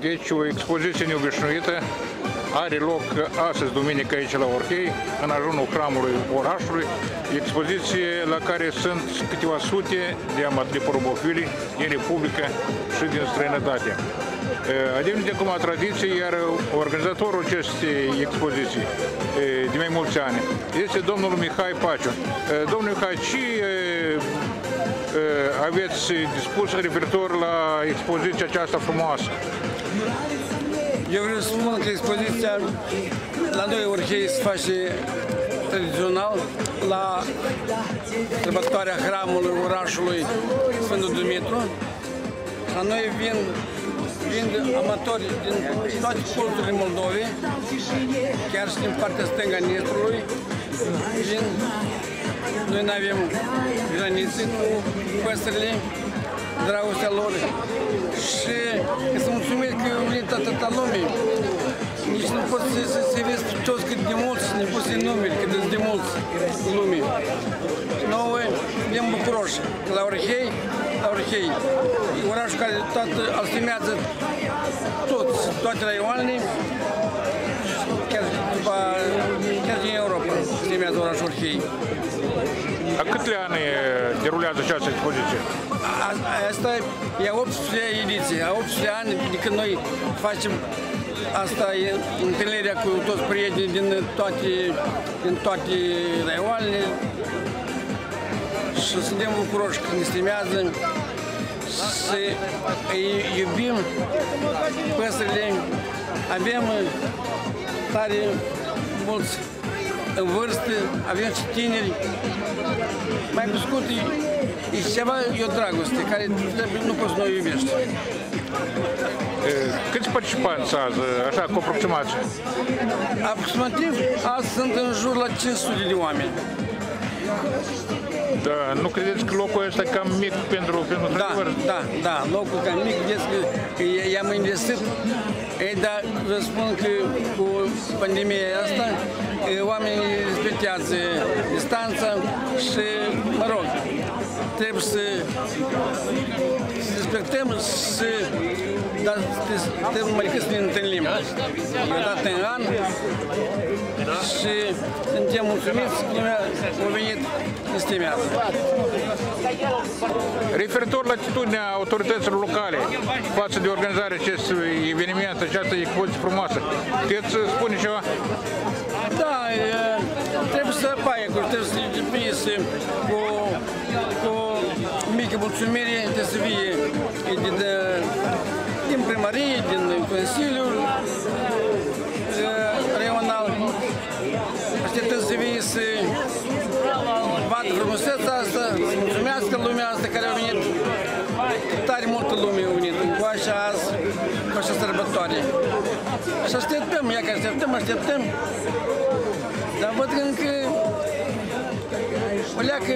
Deci o expoziție neobișnuită are loc astăzi, duminică, aici la Orhei, în ajunul hramului orașului, expoziție la care sunt câteva sute de amatori de porbofili din Republica și din străinătate. A devenit acum tradiție, iar organizatorul acestei expoziții de mai mulți ani este domnul Mihai Paciu. Domnul Mihai, ce aveți dispus referitor la expoziția aceasta frumoasă? Eu vreau să spun că expoziția la noi Orhei se face tradițional la sărbătoarea hramului orașului Sfântul Dumitru. La noi vin, vin amatori din toate colțurile Moldovei, chiar și din partea stângă Nistrului. Vin. Noi nu avem granițe cu păsările, dragostea lor și atâta lume. Nici nu pot să, să se vezi toți cât de mulți, ne puse numeri, cât de mulți lume. Noi suntem bucuroși că la Orhei, la Orhei, orașul care toată alstimează toți, toate raioanele, chiar, după, chiar din Europa, stimează orașul Orhei. A câte ani derulează această expoziție? Asta e a 800 ediție, a 800 ani de când noi facem asta e întâlnirea cu toți prietenii din toate, din toate raioanele și suntem bucuroși că ne stimează să îi iubim păsările. Avem tare mulți în vârstă, avem și tineri. Mai pe scurt, e, e ceva, e o dragoste care nu poți să nu o iubești. Câți participanți azi, așa, cu aproximație? Aproximativ, azi sunt în jur la 500 de oameni. Da, nu credeți că locul ăsta e cam mic pentru, pentru Da, da, da, locul cam mic, vedeți că i-am investit. Ei, dar vă spun că cu pandemia asta oamenii respectează distanța și, mă rog, trebuie să, să respectăm să dar trebuie mai decât să ne întâlnim. E dat în an și suntem mulțumiți că au venit în stimează. Referitor la atitudinea autorităților locale față de organizarea acestui eveniment, această expoziție frumoasă, puteți spune ceva? Da, trebuie să paie, trebuie să să cu, cu mică mulțumire, trebuie să fie din, din primărie, din Consiliul lumea asta care a venit. Tare multă lume a venit în coașa azi, cu așa sărbătoare. Și așteptăm, ia că așteptăm, așteptăm. Dar văd că încă o leacă,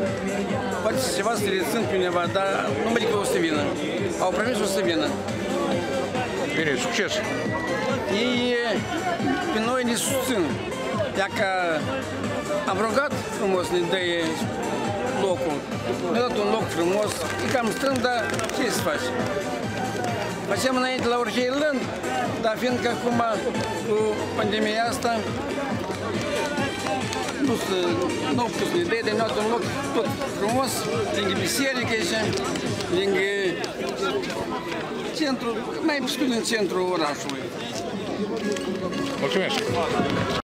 poate ceva să rețin pe undeva, dar nu mă că o să vină. Au promis o să vină. Bine, succes! Ei pe noi ne susțin. Dacă am rugat frumos ne dă locul. Ne-a dat un loc frumos, e cam strâmb, dar ce să faci? Facem înainte la Orheilând, dar fiindcă acum cu pandemia asta nu nu pus în idee de un loc tot frumos, lângă biserică aici, lângă centru, mai scurt în centrul orașului. Mulțumesc!